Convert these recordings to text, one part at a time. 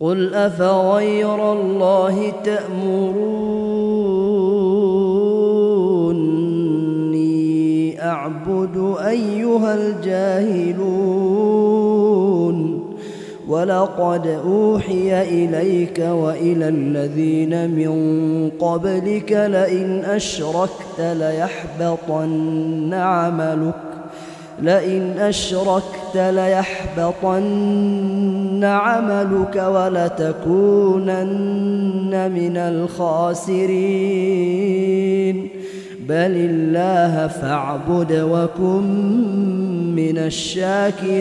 قل أفغير الله تأمروني أعبد أيها الجاهلون ولقد أوحي إليك وإلى الذين من قبلك لئن أشركت ليحبطن عملك لئن أشركت ليحبطن عملك ولتكونن من الخاسرين. بل الله فاعبد وكن من الشاكرين.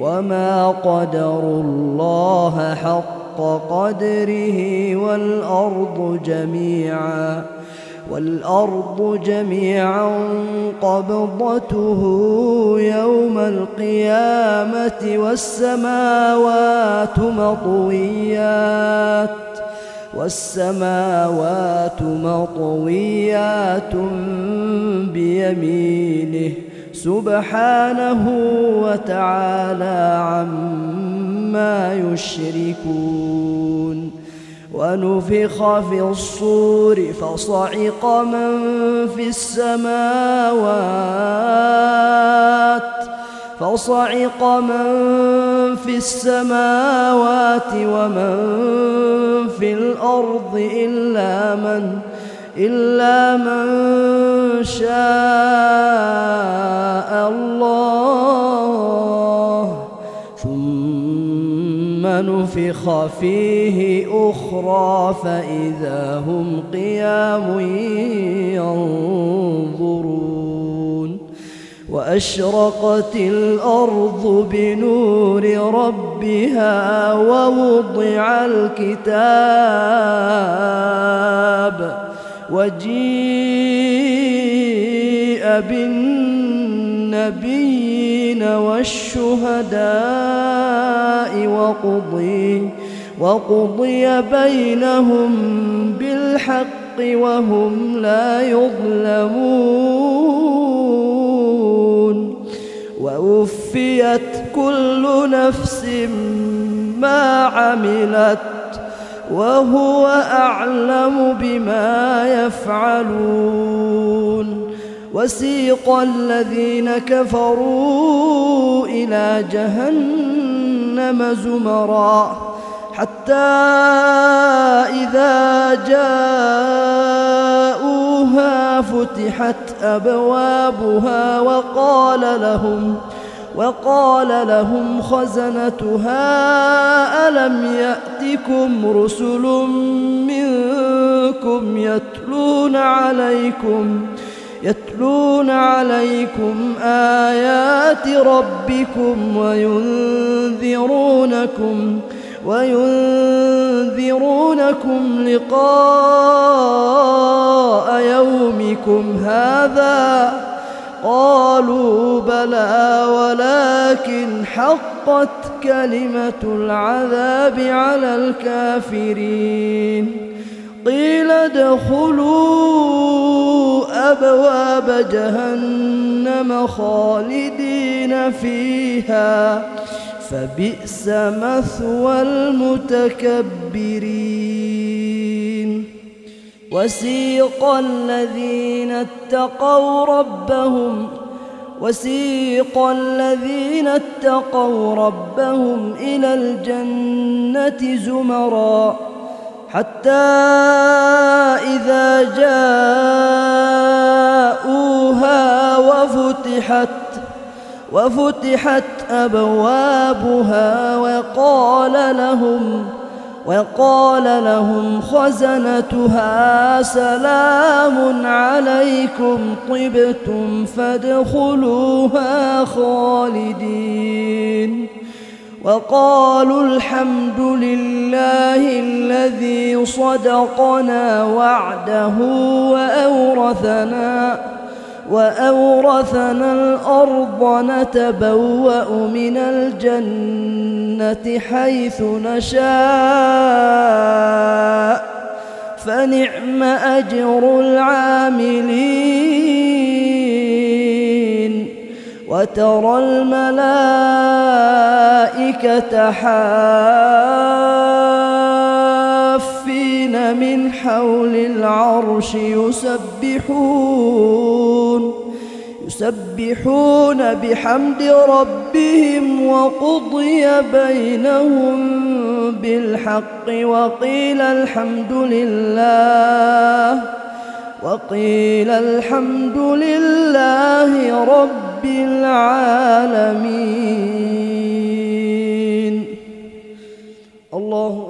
وما قدروا الله حق قدره والأرض جميعاً. والأرض جميعا قبضته يوم القيامة والسماوات مطويات والسماوات مطويات بيمينه سبحانه وتعالى عما يشركون ونفخ في الصور فصعق من في السماوات فصعق من في السماوات ومن في الأرض إلا من إلا من شاء الله. ثم نفخ فيه أخرى فإذا هم قيام ينظرون وأشرقت الأرض بنور ربها ووضع الكتاب وجيء بالنبيين والشهداء وقضي وقضي بينهم بالحق وهم لا يظلمون. ووفيت كل نفس ما عملت وهو أعلم بما يفعلون. وسيق الذين كفروا إلى جهنم زمرا حتى إذا جاءوها فتحت أبوابها وقال لهم وقال لهم خزنتها ألم يأتكم رسل منكم يتلون عليكم يتلون عليكم آيات ربكم وينذرونكم وينذرونكم لقاء يومكم هذا قالوا بلى ولكن حقت كلمة العذاب على الكافرين قيل ادخلوا أبواب جهنم خالدين فيها. فبئس مثوى المتكبرين. وسيق الذين اتقوا ربهم وسيق الذين اتقوا ربهم إلى الجنة زمرًا. حتى إذا جاءوها وفتحت وفتحت أبوابها وقال لهم وقال لهم خزنتها سلام عليكم طبتم فادخلوها خالدين وقالوا الحمد لله الذي صدقنا وعده وأورثنا وأورثنا الأرض نتبوأ من الجنة حيث نشاء فنعم أجر العاملين وترى الملائكة حافين من حول العرش يسبحون يسبحون بحمد ربهم وقضي بينهم بالحق وقيل الحمد لله وقيل الحمد لله رب رب العالمين. الله